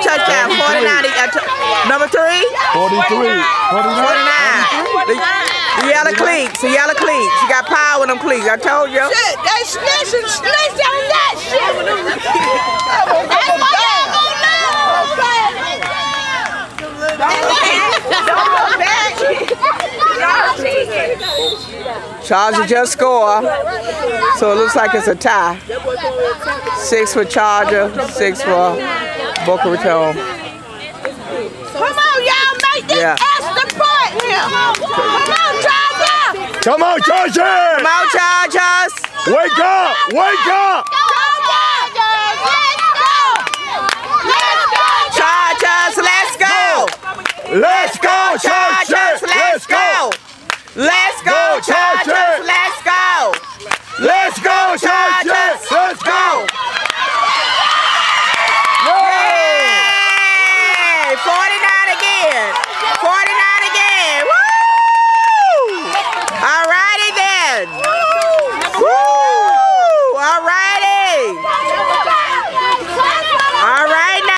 touchdown. 49. He got t- number three. 43. 49. 49. The, the yellow cleats. The yellow cleats. You got power with them cleats. I told you. Shit, they snitching, snitch on that shit. That's why y'all Charger just score. So it looks like it's a tie. Six for Charger, six for Boca Raton. Come on, y'all, make this Yeah. extra point here. Come on, Charger. Come on, Chargers! Come on, Chargers! Wake up! Wake up! Chargers, let's go! Let's go, Chargers, Chargers! let's go! Let's go, Chargers!